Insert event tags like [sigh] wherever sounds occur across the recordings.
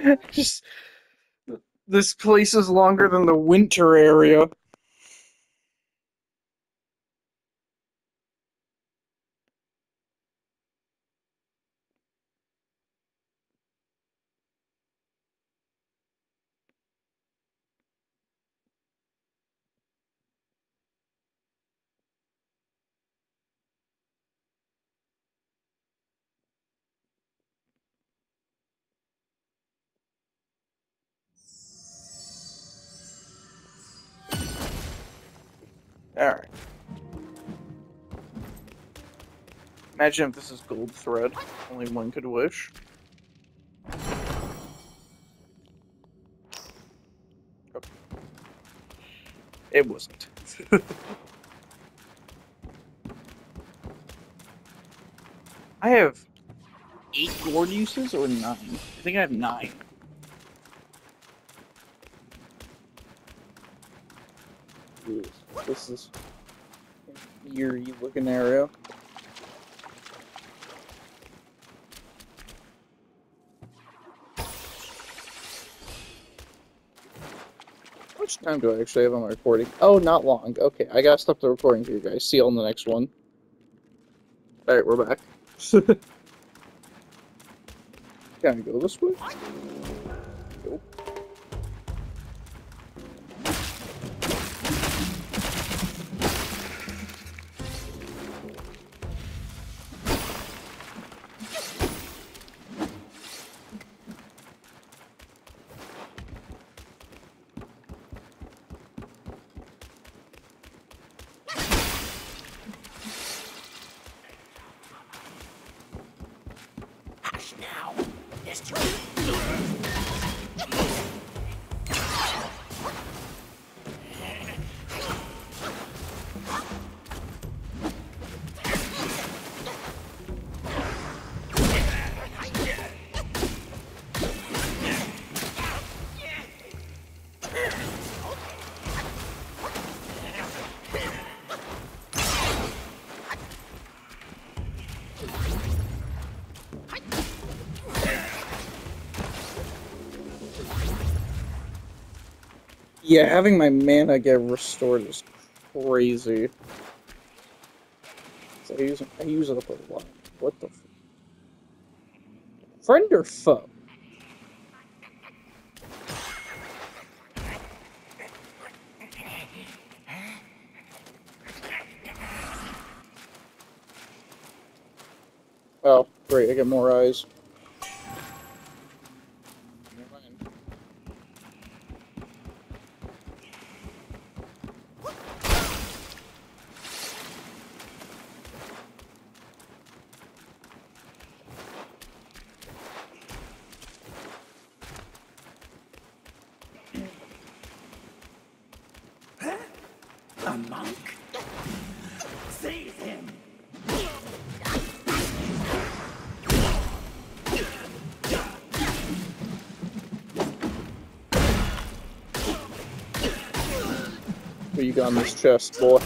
[laughs] Just this place is longer than the winter area. Imagine if this is gold thread. Only one could wish. Oh. It wasn't. [laughs] I have eight gourd uses or nine? I think I have nine. This is eerie looking area. Time do I actually have on my recording? Oh, not long. Okay, I gotta stop the recording for you guys. See you on the next one. Alright, we're back. [laughs] Can I go this way? Yeah, having my mana get restored is crazy. So I use I use it up a lot. What the? Friend or foe? Oh, great! I get more eyes. A monk? Seize him! What got this chest, boy?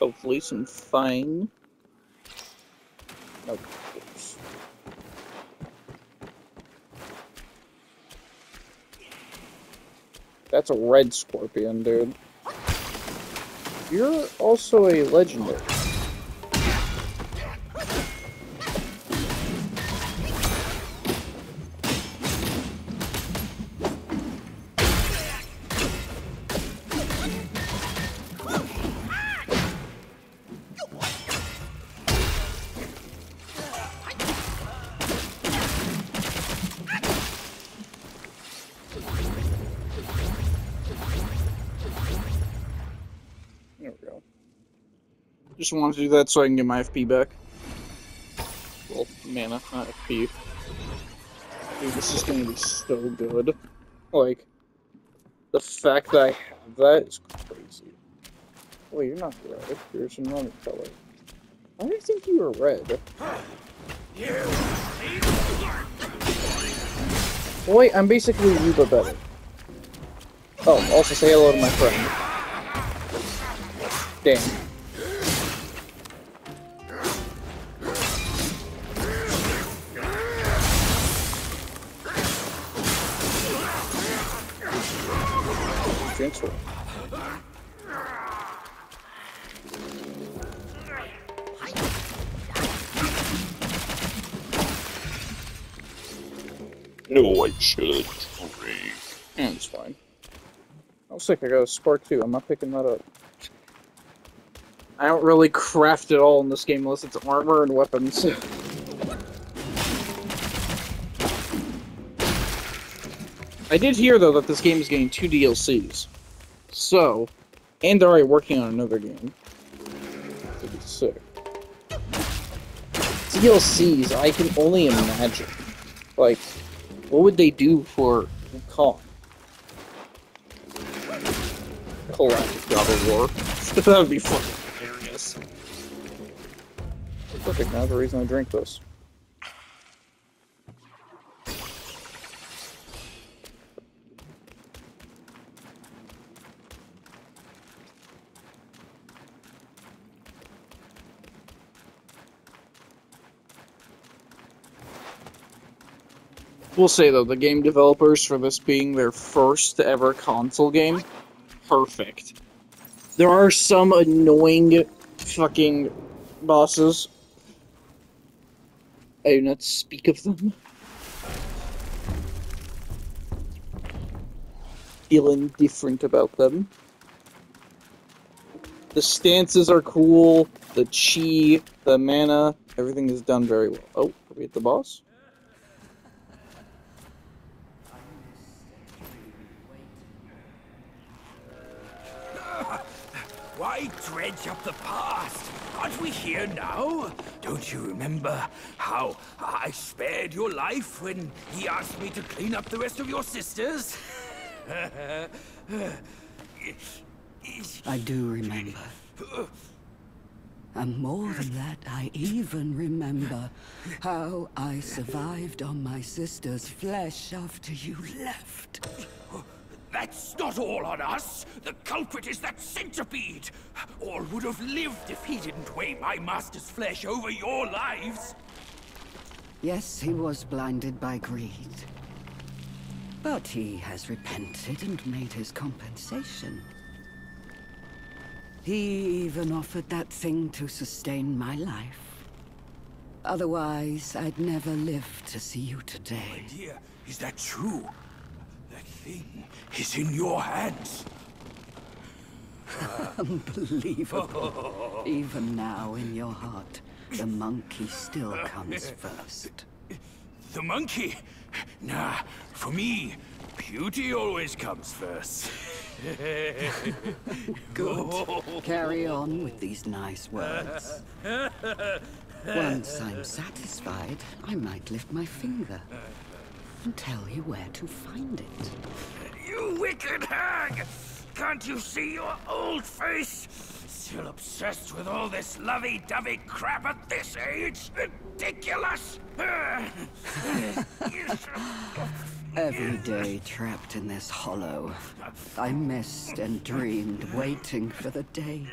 Hopefully some fine. Oh, Course. That's a red scorpion, dude. You're also a legendary. Just wanted to do that so I can get my FP back. Well, mana, not FP. Dude, this is gonna be so good. Like, the fact that I have that is crazy. Wait, you're not red. You're some other color. I do you think you were red? Wait, I'm basically you but better. Oh, also say hello to my friend. Damn. No, I should. Yeah, it's fine. I was sick, I got a spark too. I'm not picking that up. I don't really craft it all in this game unless it's armor and weapons. [laughs] I did hear though that this game is getting two DLCs. So, and they're already working on another game. That'd be sick. DLCs, I can only imagine. Like, what would they do for Kong? Galactic God of War. [laughs] that would be fucking hilarious. Perfect, now the reason I drink this. We'll say though, the game developers for this being their first ever console game, perfect. There are some annoying fucking bosses. I do not speak of them. Feeling different about them. The stances are cool, the chi, the mana, everything is done very well. Oh, are we at the boss? Dredge up the past? Aren't we here now? Don't you remember how I spared your life when he asked me to clean up the rest of your sisters? I do remember. And more than that, I even remember how I survived on my sister's flesh after you left. That's not all on us. The culprit is that centipede. All would have lived if he didn't weigh my master's flesh over your lives. Yes, he was blinded by greed. But he has repented and made his compensation. He even offered that thing to sustain my life. Otherwise, I'd never live to see you today. My dear, is that true? That thing is in your hands. [laughs] Unbelievable. Even now, in your heart, the monkey still comes first. The monkey? Nah, for me, beauty always comes first. [laughs] Good. Carry on with these nice words. Once I'm satisfied, I might lift my finger and tell you where to find it. You wicked hag! Can't you see your old face? Still obsessed with all this lovey-dovey crap at this age? Ridiculous! [laughs] Every day trapped in this hollow, I missed and dreamed, waiting for the day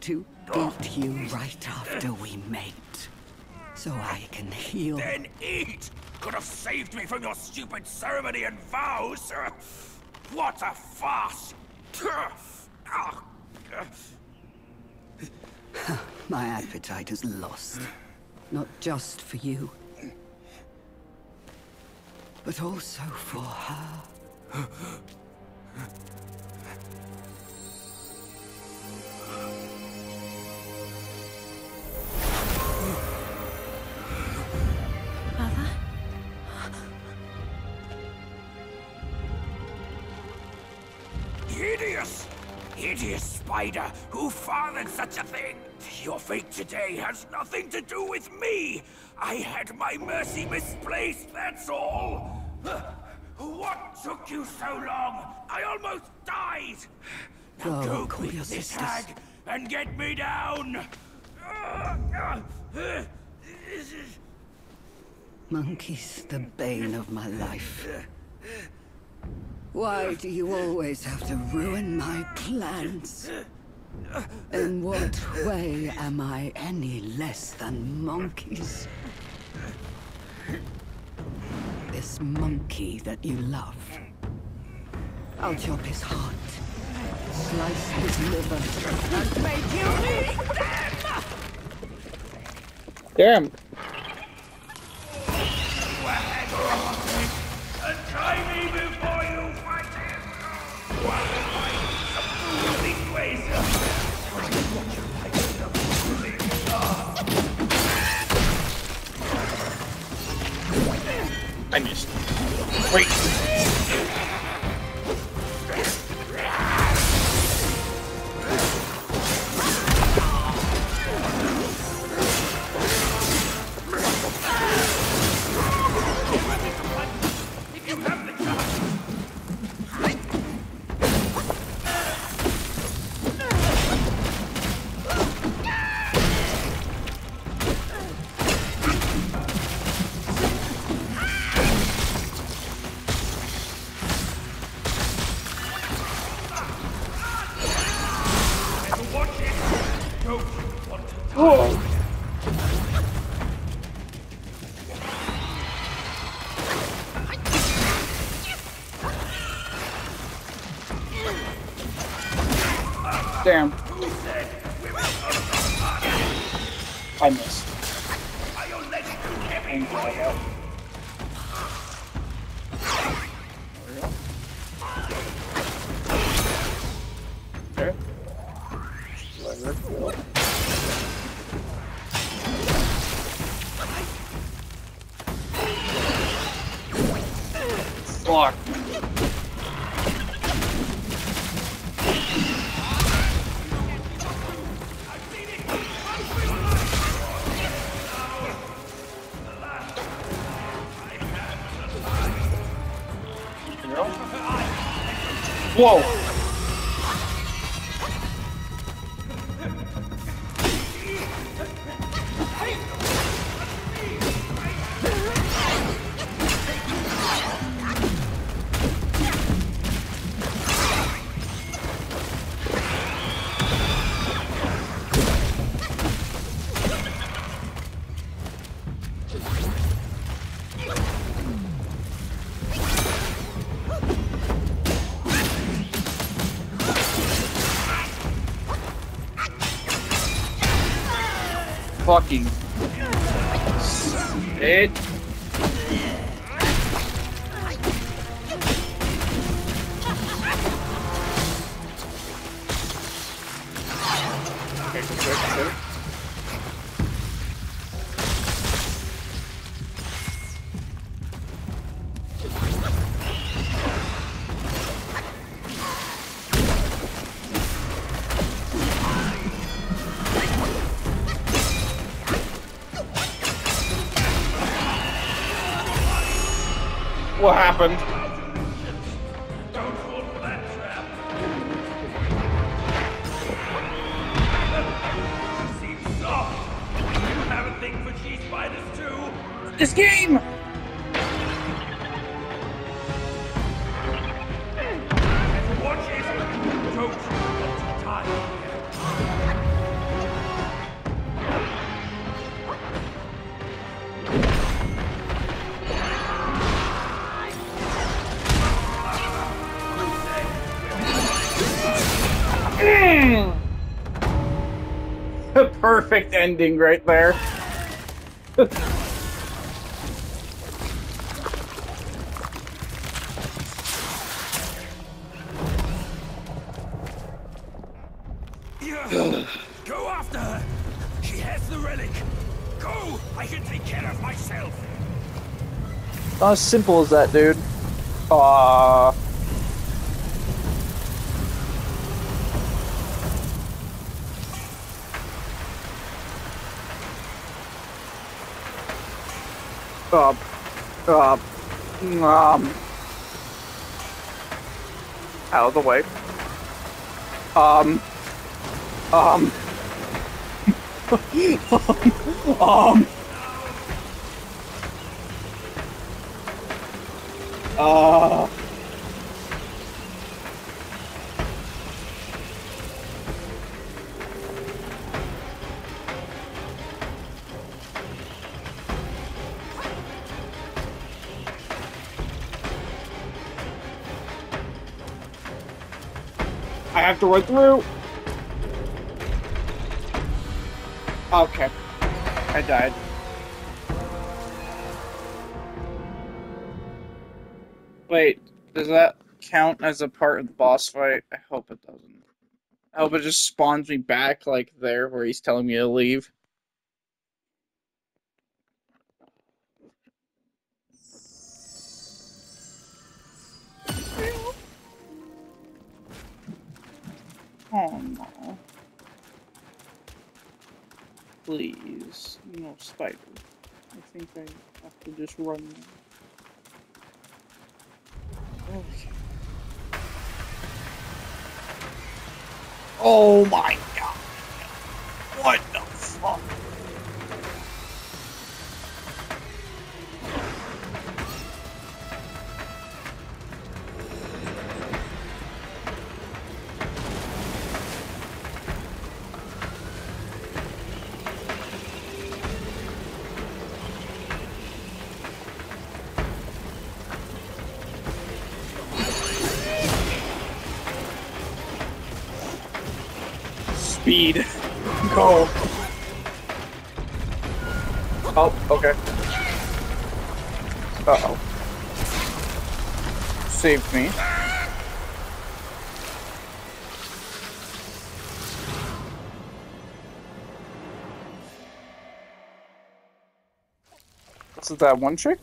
to eat you right after we mate, so I can heal. then eat! Could have saved me from your stupid ceremony and vows! What a farce! My appetite is lost, not just for you, but also for her. Hideous spider! Who fathered such a thing? Your fate today has nothing to do with me! I had my mercy misplaced, that's all! What took you so long? I almost died! Now Go, go call quick, your this sisters. hag, and get me down! Monkey's the bane of my life. Why do you always have to ruin my plans? In what way am I any less than monkeys? This monkey that you love. I'll chop his heart, slice his liver, and make you eat them! Damn. I missed. Wait. Damn. Whoa! Fucking. What happened? Perfect ending right there. Yeah. [sighs] Go after her! She has the relic! Go! I can take care of myself! Not as simple as that, dude. Aww. Um. Um. Um. Out of the way. Um. Um. [laughs] um. Uh. I have to run through. Okay. I died. Wait, does that count as a part of the boss fight? I hope it doesn't. I hope it just spawns me back like there where he's telling me to leave. Oh no. Please. No spider. I think I have to just run. Okay. Oh my god. What the fuck? Speed. [laughs] Go. Oh, okay. Uh oh. Saved me. Is that one trick?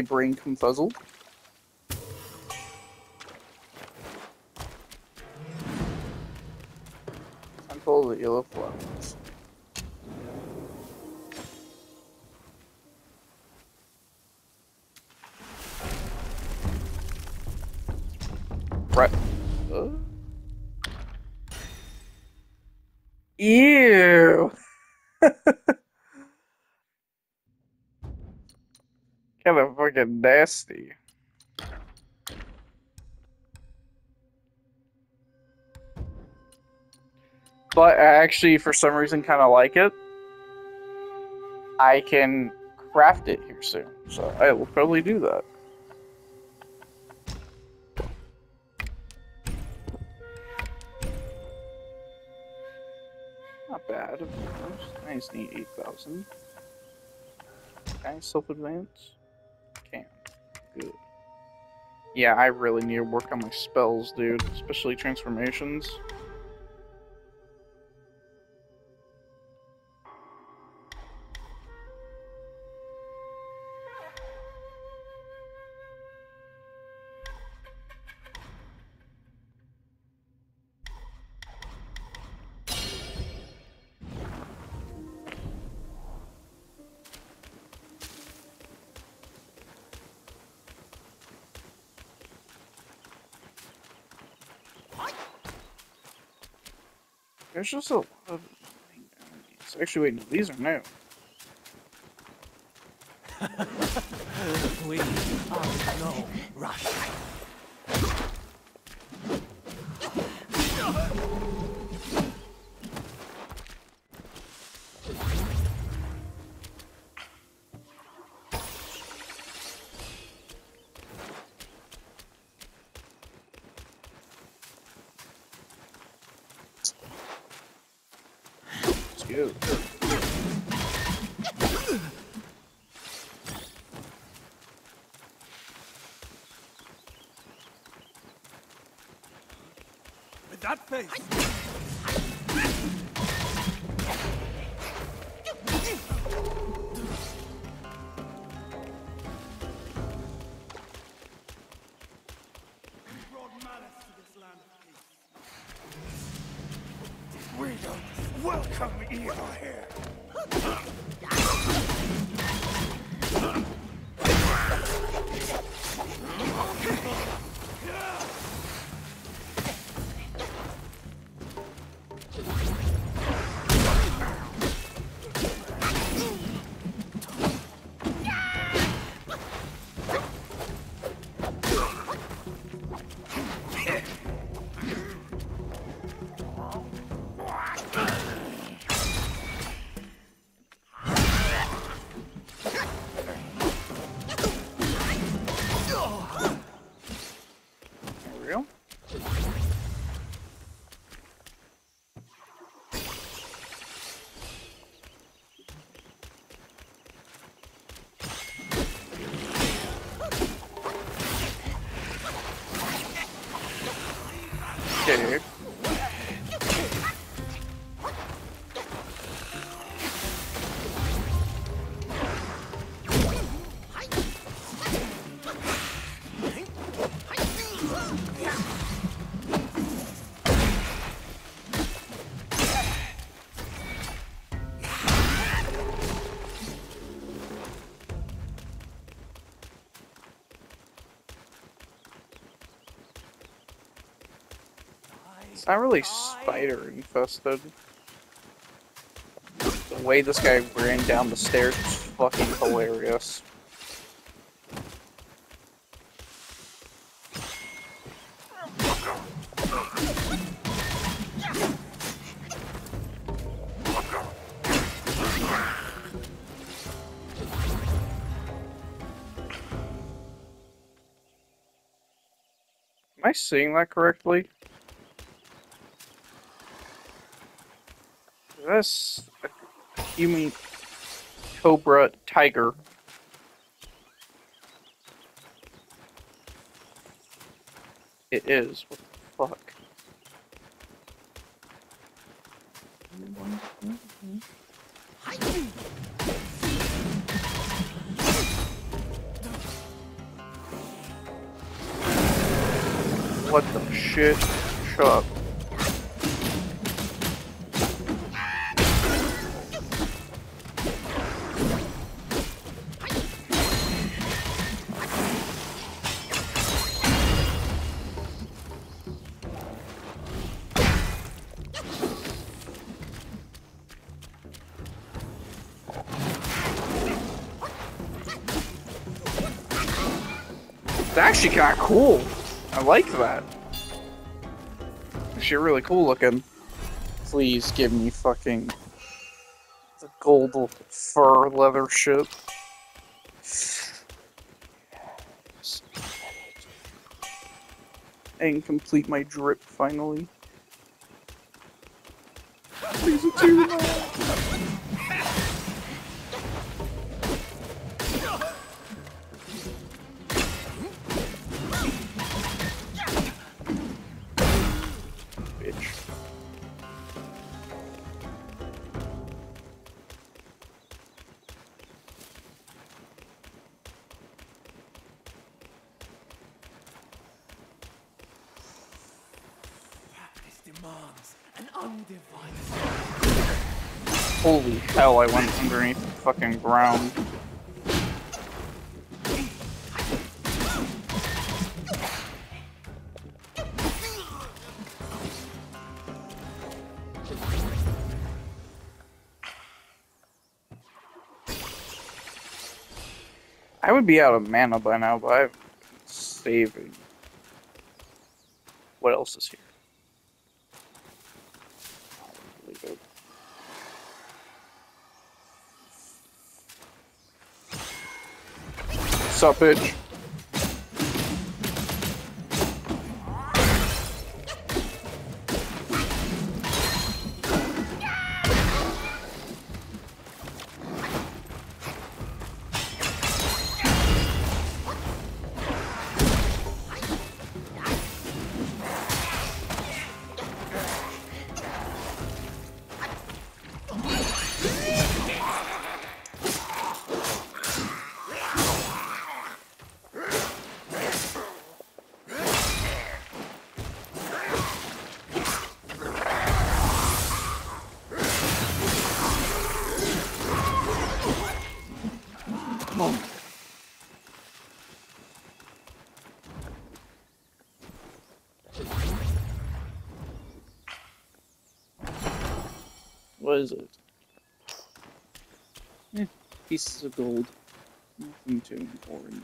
My brain confuzzled? Temple of the Yellow Flowers. Nasty. But I actually, for some reason, kind of like it. I can craft it here soon, so I will probably do that. Not bad, of course. I just need 8,000. Can I self-advance? Good. Yeah, I really need to work on my spells, dude. Especially transformations. There's just a lot of enemies. Actually, wait, no, these are new. [laughs] We are no rush. With that kid not really oh spider infested. The way this guy ran down the stairs was fucking hilarious. Am I seeing that correctly? This a human cobra tiger? It is. What the fuck? What the shit? Shut up. Actually kind of cool. I like that. Actually really cool looking. Please give me fucking the gold fur leather shit. And complete my drip finally. Please, a two hell, I went underneath the fucking ground. I would be out of mana by now, but I'm saving. What else is here? Sup, bitch? What is it? Eh, pieces of gold. Nothing too important.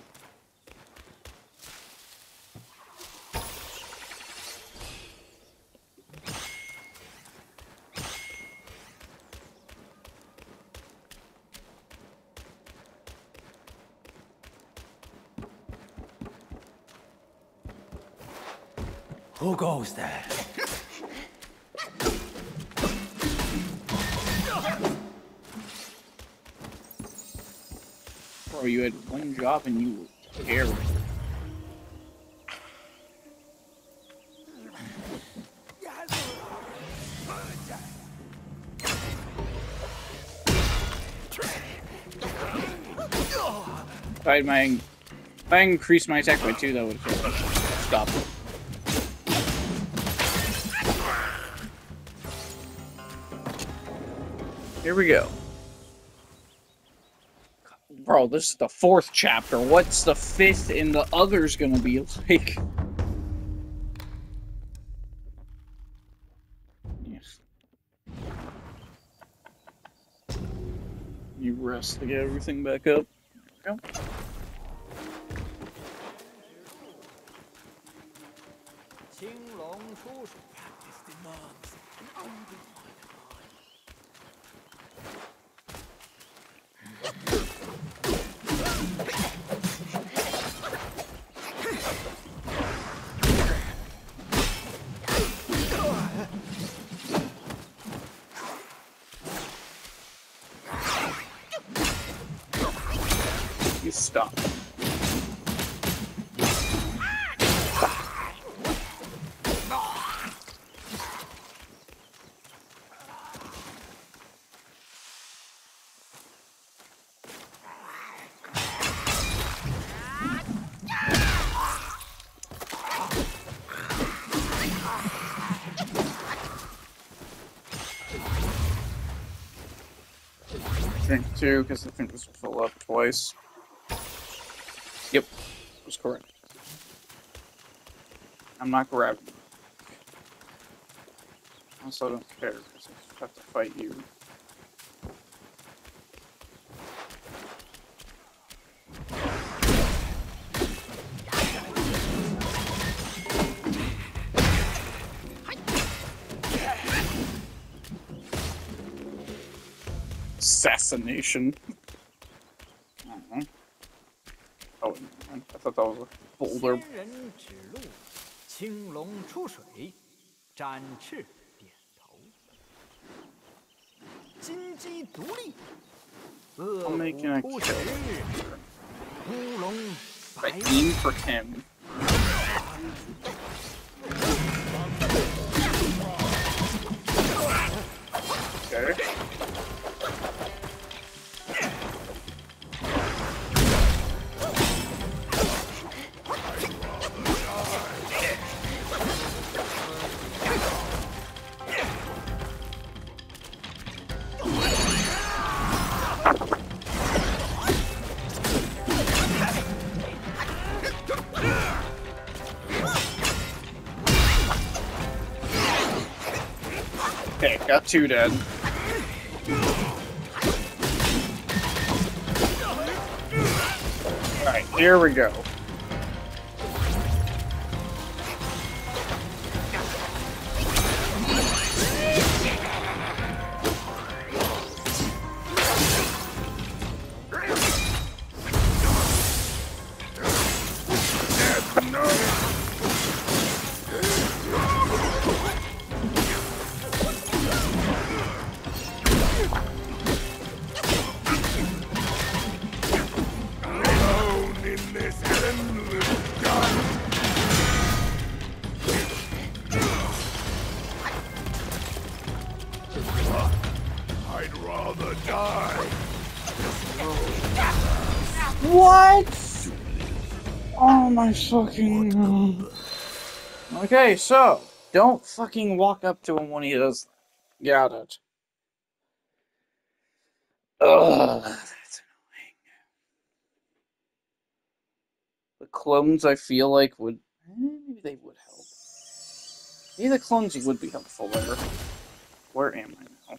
And you I had my, if I increased my attack by two, that would stopped it. Here we go. This is the fourth chapter. What's the fifth and the other's gonna be like? Yes. You rest to get everything back up. Go. Practice demands an unbelievable two, because I think this will fill up twice. Yep, was correct. I'm not grabbing. Also, don't care because I have to fight you. Assassination. I don't know. Oh, never mind. I thought that was a boulder. 仙人指路，青龙出水，展翅点头。金鸡独立，恶 I'm 虎 making a 扑 kill. 食，乌龙 I 白 aim for him. Okay. Two dead. Alright, here we go. Oh fucking. Okay, so don't fucking walk up to him when he does. Got it. Ugh, that's annoying. The clones, I feel like would maybe they would help. Maybe the clones would be helpful there. Where am I now?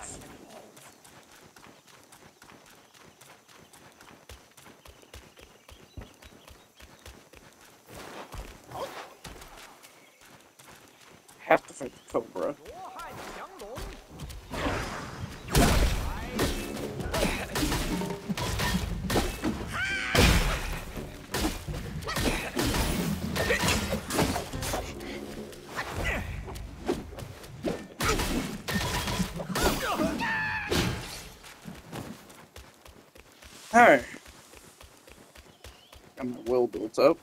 仙 well built up.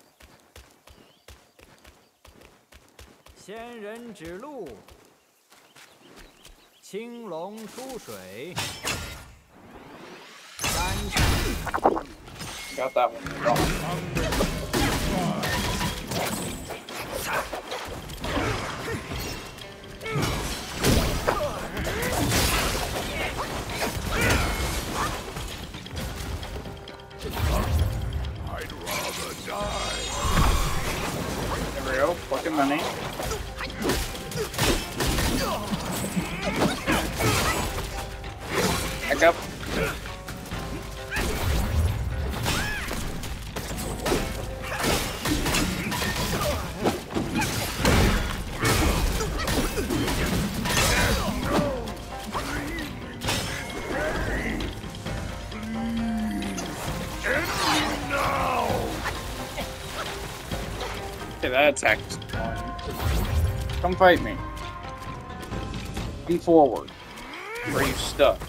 Got that one. Attack. Come fight me. Come forward. Where are you stuck?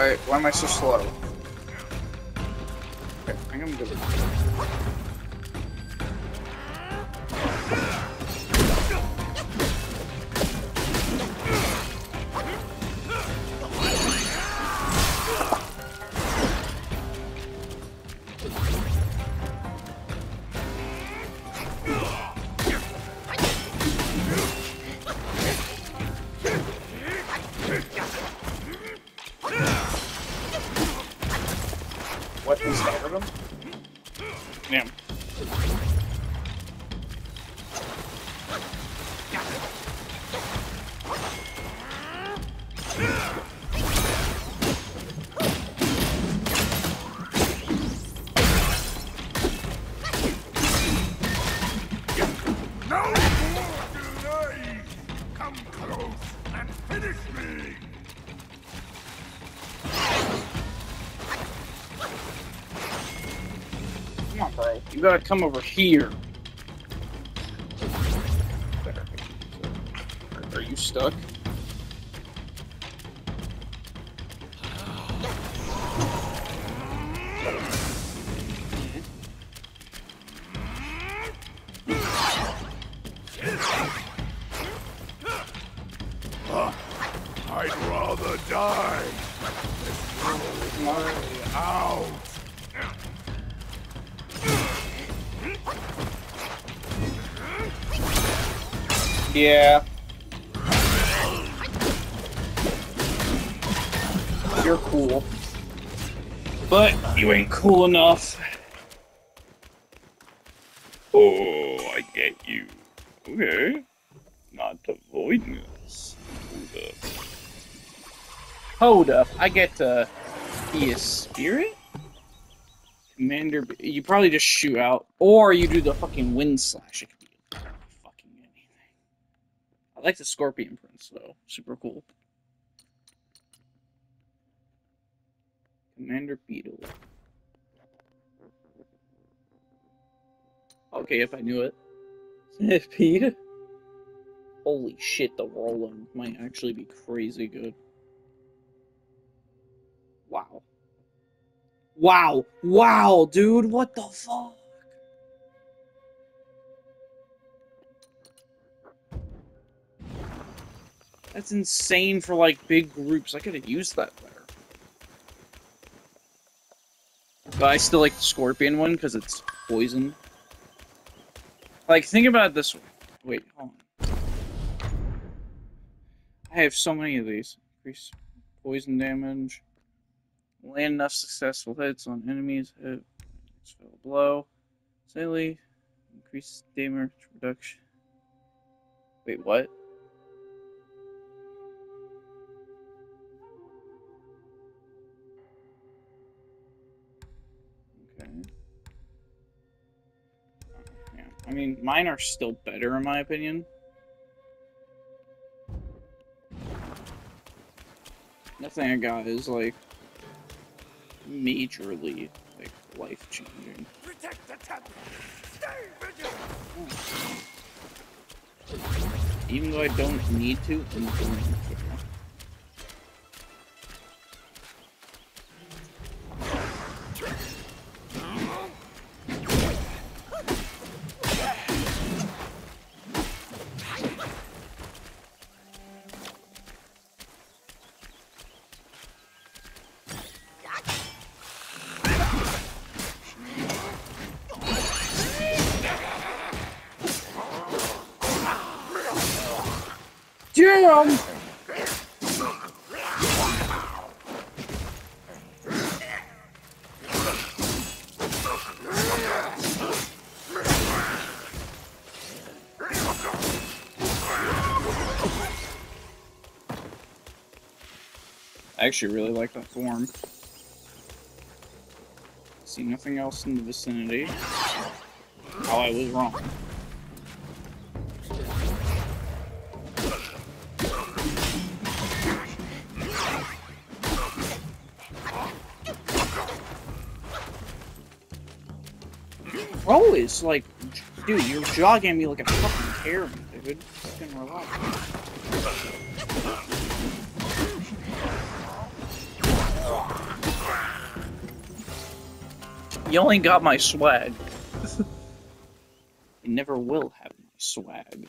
Why, why am I so slow? Okay, I think I'm You gotta come over here. Are- you stuck? I'd rather die. Out! Yeah. You're cool. But you ain't cool enough. Oh, I get you. Okay. Not avoiding this. Hold up. Hold up, I get to be a spirit? Commander, B- you probably just shoot out, or you do the fucking wind slash. It could be fucking anything. I like the Scorpion Prince though, super cool. Commander Beetle. Okay, if I knew it. Pete. Holy shit, the rolling might actually be crazy good. Wow. Wow. Wow, dude. What the fuck? That's insane for like big groups. I could have used that better. But I still like the scorpion one because it's poison. Like, think about this way. Wait, hold on. I have so many of these. Increase poison damage. Land enough successful hits on enemies. Hit. Spell blow. Silly. Increase damage reduction. Wait, what? I mean, mine are still better in my opinion. Nothing I got is like majorly like life changing. Protect the temple! Stay vigilant! Even though I don't need to, I'm going to. Actually really like that form. See nothing else in the vicinity. Oh, I was wrong. Always like, dude, you're jogging me like a fucking Karen, dude. Fucking relax. You only got my swag. you never will have my swag.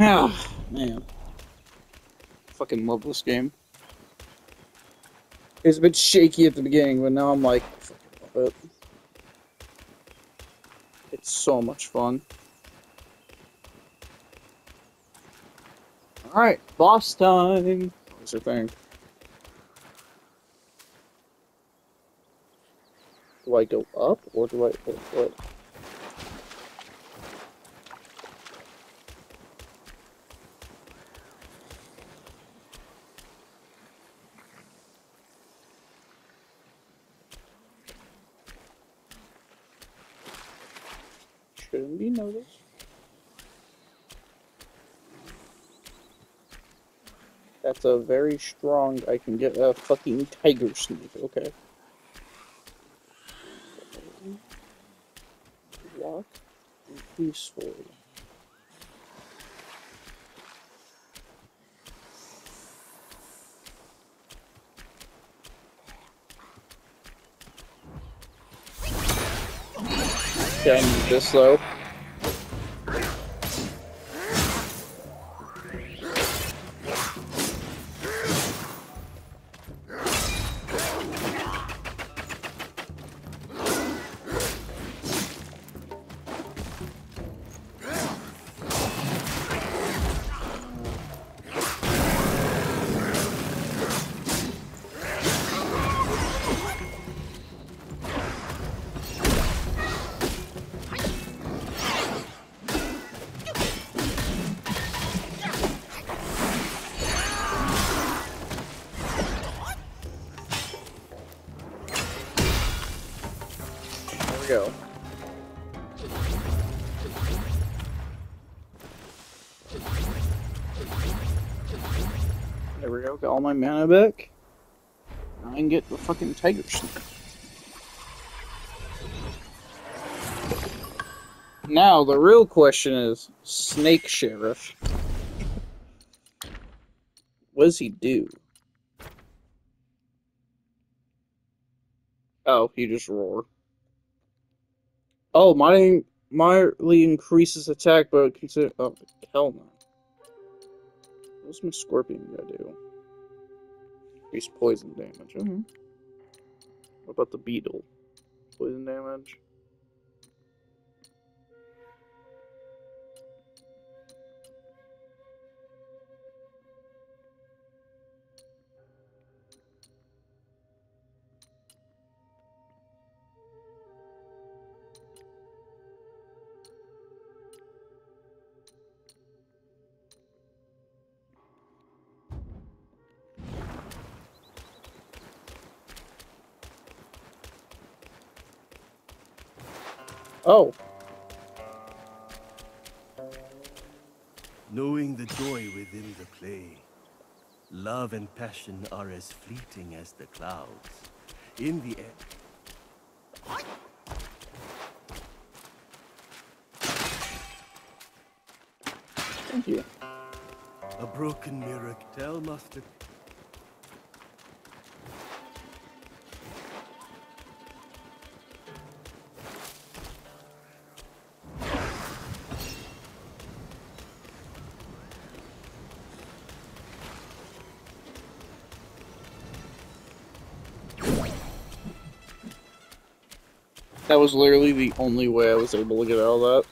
Ah, man. Fucking love this game. It was a bit shaky at the beginning, but now I'm like, it. It's so much fun. Alright, boss time! What's your thing? I go up or do I what? what? Shouldn't be noticed. That's a very strong. I can get a fucking tiger sneak. Okay. Walk peacefully. Okay, I need this though. Go. There we go, got all my mana back. Now I can get the fucking tiger sneak. Now, the real question is, Snake Sheriff. What does he do? Oh, he just roar. Oh, my mildly increases attack, but consider. Oh, hell no. What's my scorpion gonna do? Increase poison damage. Okay. What about the beetle? Poison damage. Oh, Knowing the joy within the play. Love and passion are as fleeting as the clouds. In the air. thank you. A broken mirror tell must That was literally the only way I was able to get out of that.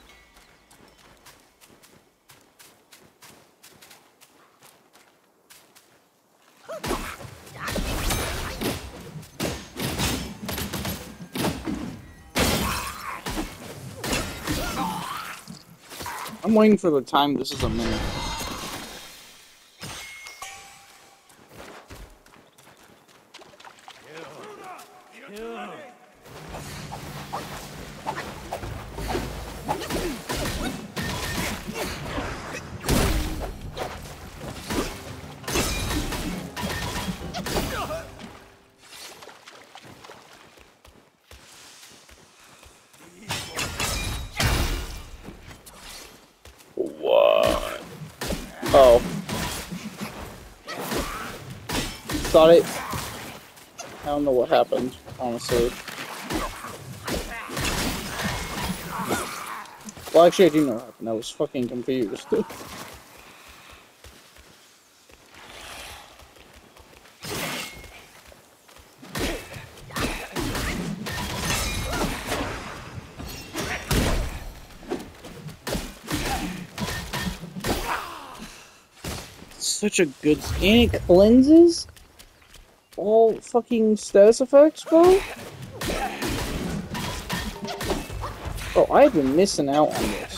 I'm waiting for the time this is a minute. Honestly. Well, actually, I do know what happened. I was fucking confused. [laughs] Such a good. And it cleanses? All fucking status effects, bro? Oh, I've been missing out on this.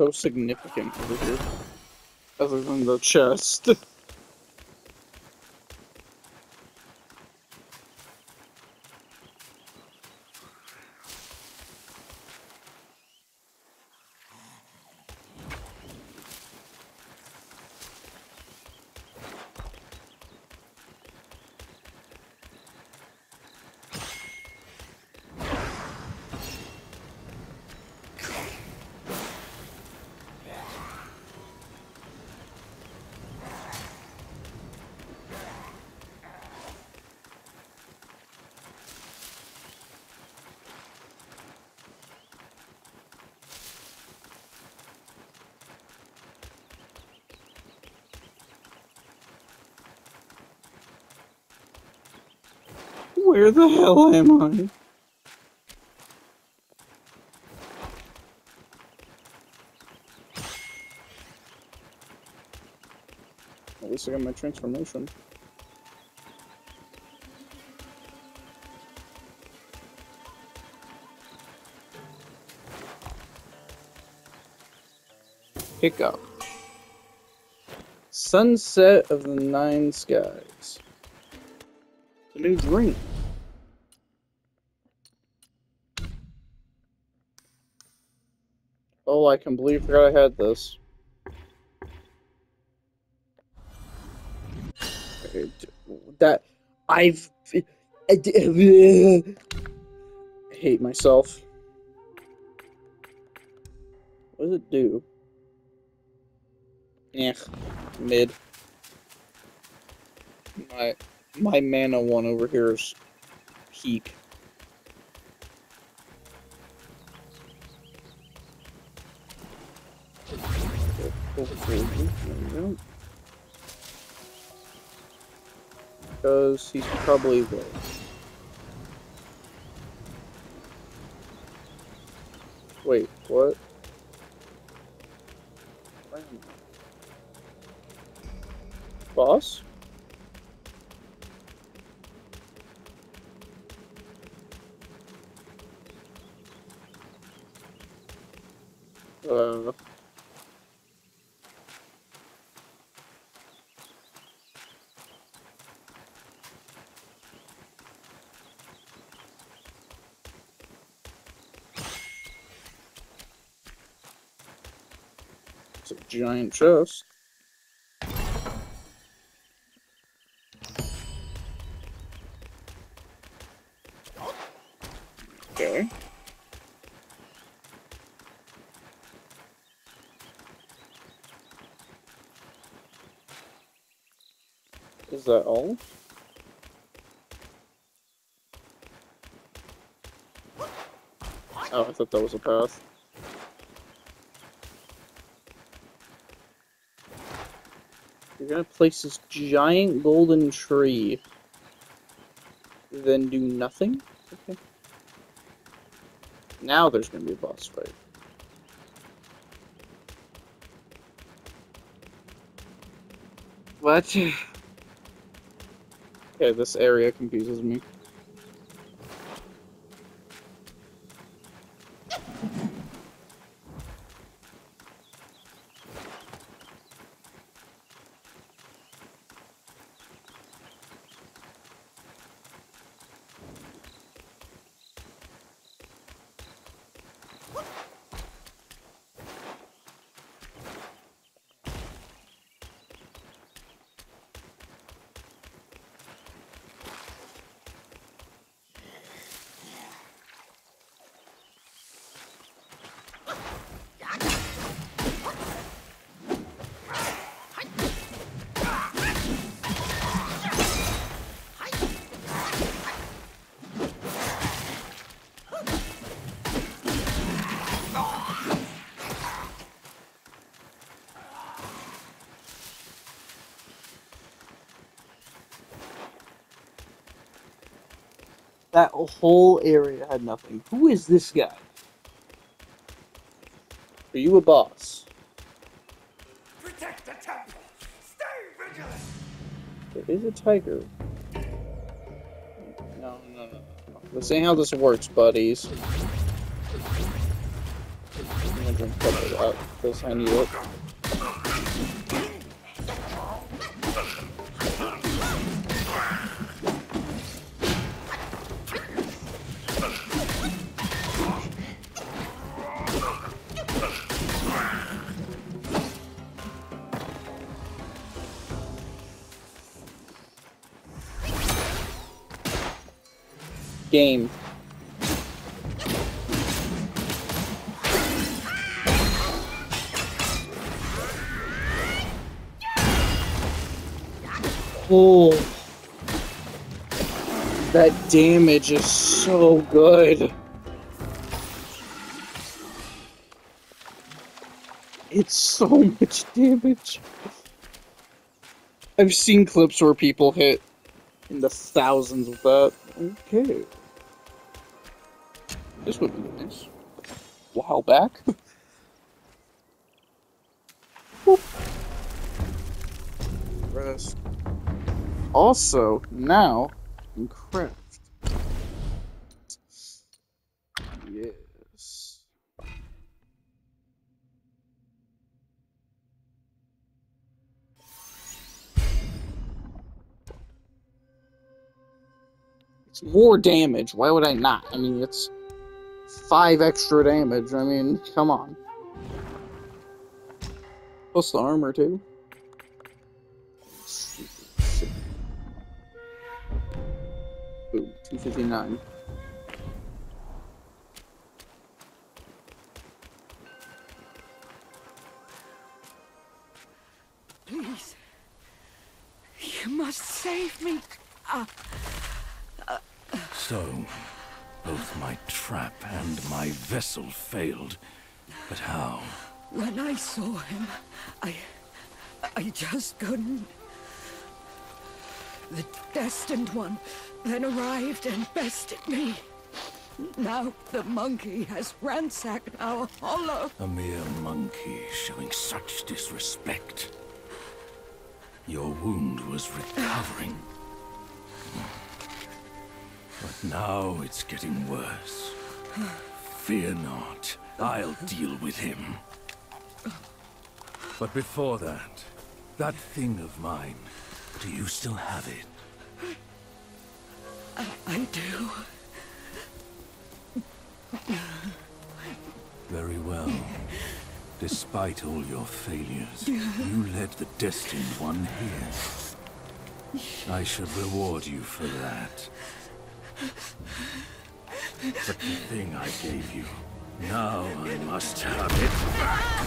So significant over here. Other than the chest. [laughs] Where the hell am I? At least I got my transformation. Pick up. Sunset of the Nine Skies. A new drink. Oh, I completely forgot I had this. That I've I I hate myself. What does it do? Eh, mid. My my mana one over here is peak. Because he's probably there. Wait, what? Boss? Uh. giant chest. Okay. Is that all? Oh, I thought that was a path. Gonna place this giant golden tree, then do nothing? Okay. Now there's gonna be a boss fight. What? Okay, this area confuses me. That whole area had nothing. Who is this guy? Are you a boss? Protect the temple! Stay vigilant! There is a tiger. No, no, no. This ain't how this works, buddies. I'm gonna drink cover out uh, because I need it. Game. Oh. That damage is so good. It's so [laughs] much damage. I've seen clips where people hit in the thousands with that. Okay. This would be nice. While back. [laughs] Rest. Also, now, in craft. Yes. It's more damage. Why would I not? I mean, it's five extra damage. I mean, come on. Plus the armor, too. Boom, 259. Please. You must save me. Ah, So, both my trap and my vessel failed. But how? when I saw him, I. I just couldn't. The destined one then arrived and bested me. Now the monkey has ransacked our hollow. A mere monkey showing such disrespect. Your wound was recovering. But now it's getting worse. Fear not. I'll deal with him. But before that, that thing of mine, do you still have it? I do. Very well. Despite all your failures, you led the Destined One here. I should reward you for that. But the thing I gave you, now I must have it back.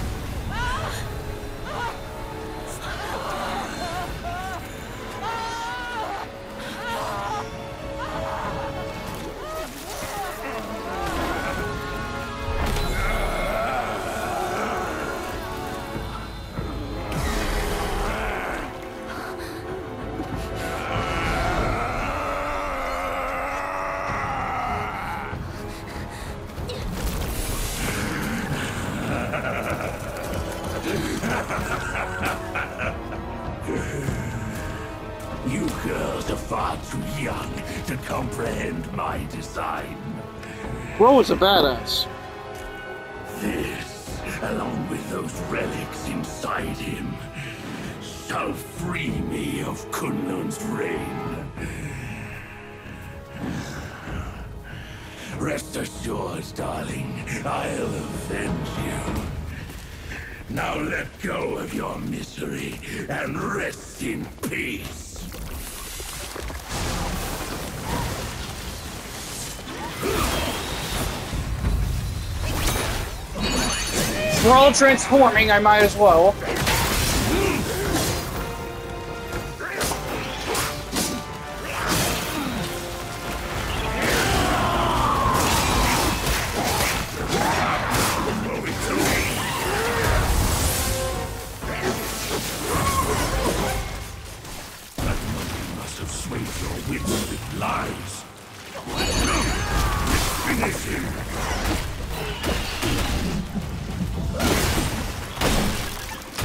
Is a badass. This, along with those relics inside him, shall free me of Kunlun's reign. Rest assured, darling, I'll avenge you. Now let go of your misery and rest in peace. We're all transforming, I might as well.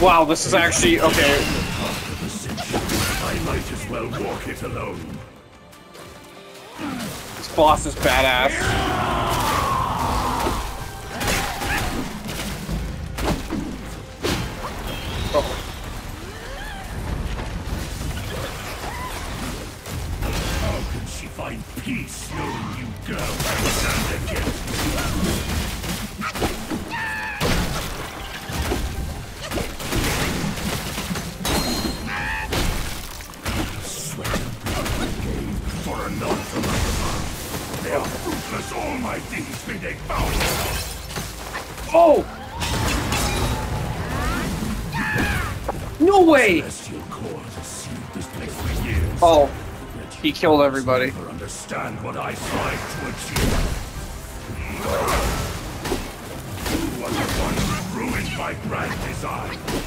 Wow, this is actually okay. I might as well walk it alone. This boss is badass. Killed everybody. understand what I strive to achieve. You are the one who ruined my grand design.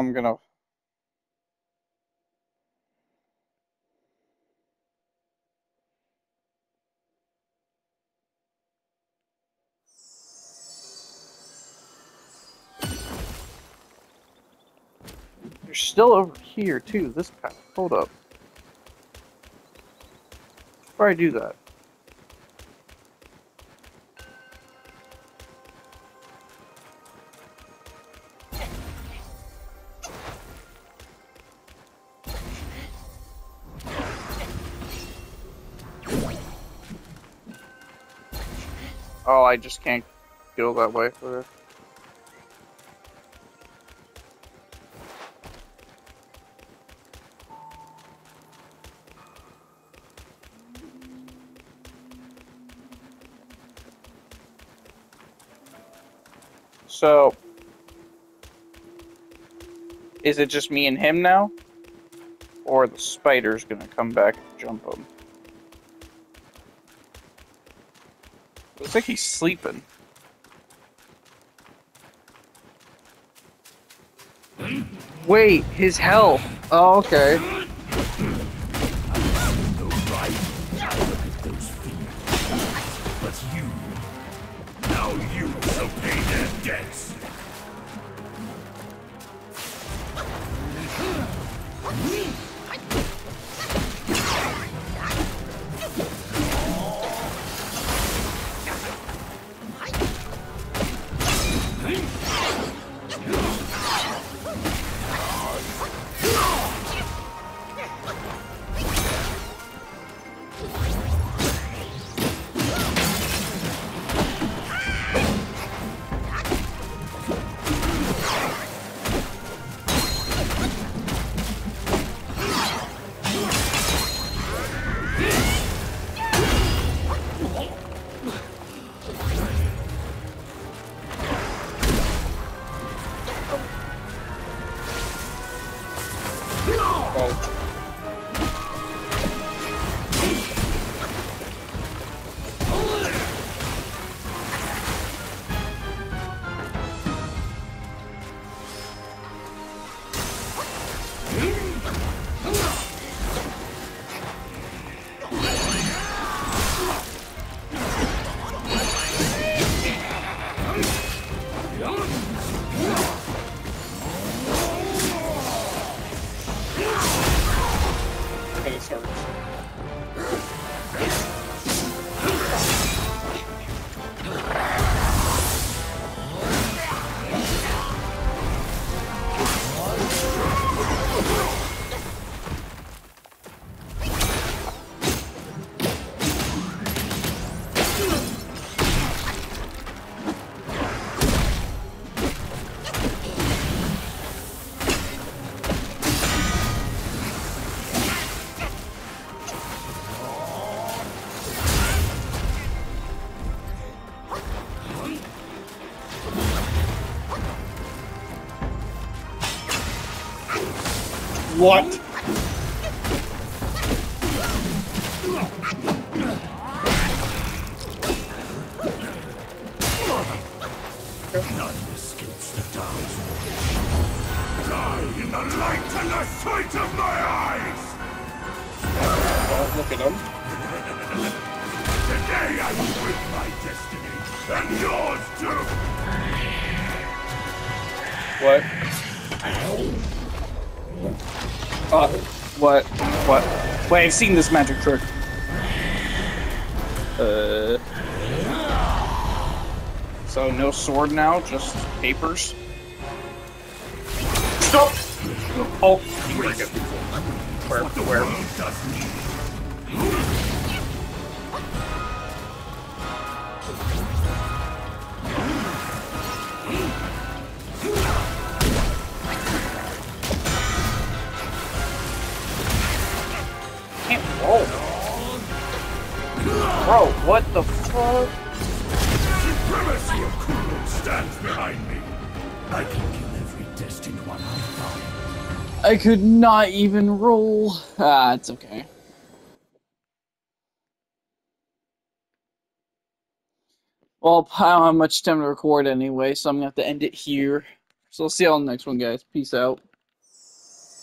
I'm gonna... You're still over here, too, this path. Hold up. Before I do that. I just can't go that way for So, is it just me and him now? Or the spider's gonna come back and jump him? Looks like he's sleeping. Wait, his health. Oh, okay. What? Wait, I've seen this magic trick. Uh. So no sword now, just papers. Stop! Oh, I could not even roll. Ah, it's okay. Well, I don't have much time to record anyway, so I'm gonna have to end it here. So I'll see y'all in the next one, guys. Peace out.